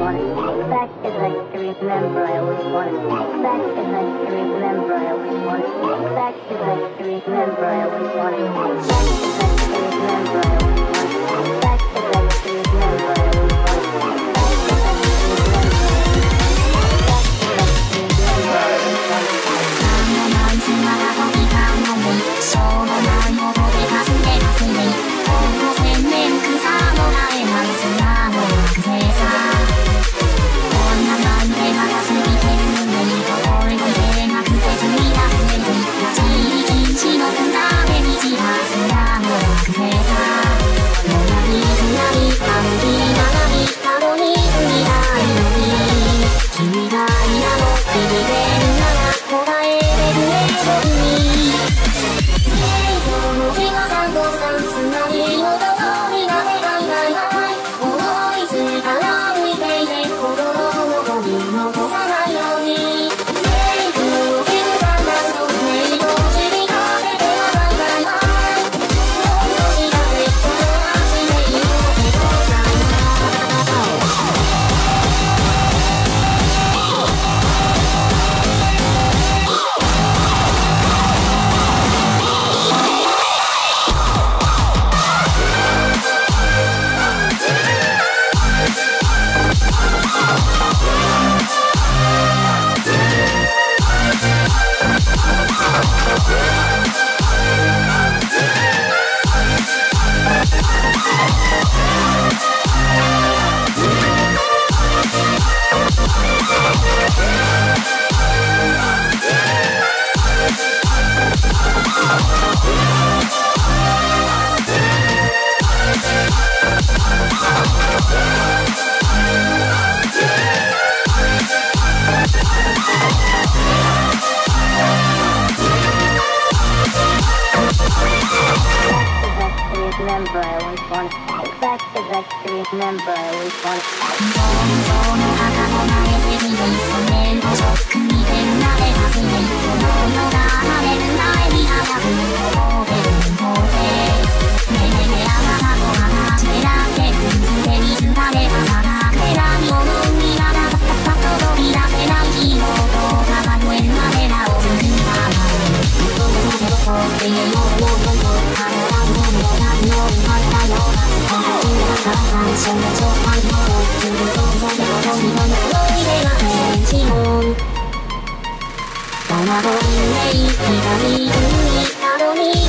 Back, to look back as remember. I always wanted. to back to I can remember. I always wanted. to back as I can remember. I always want to back as I can remember. I always like to remember we once had. 本当の墓の前で見にんと、まれる前そんな状態の君とそんな思いが呪いでが天一門七本目左海たどり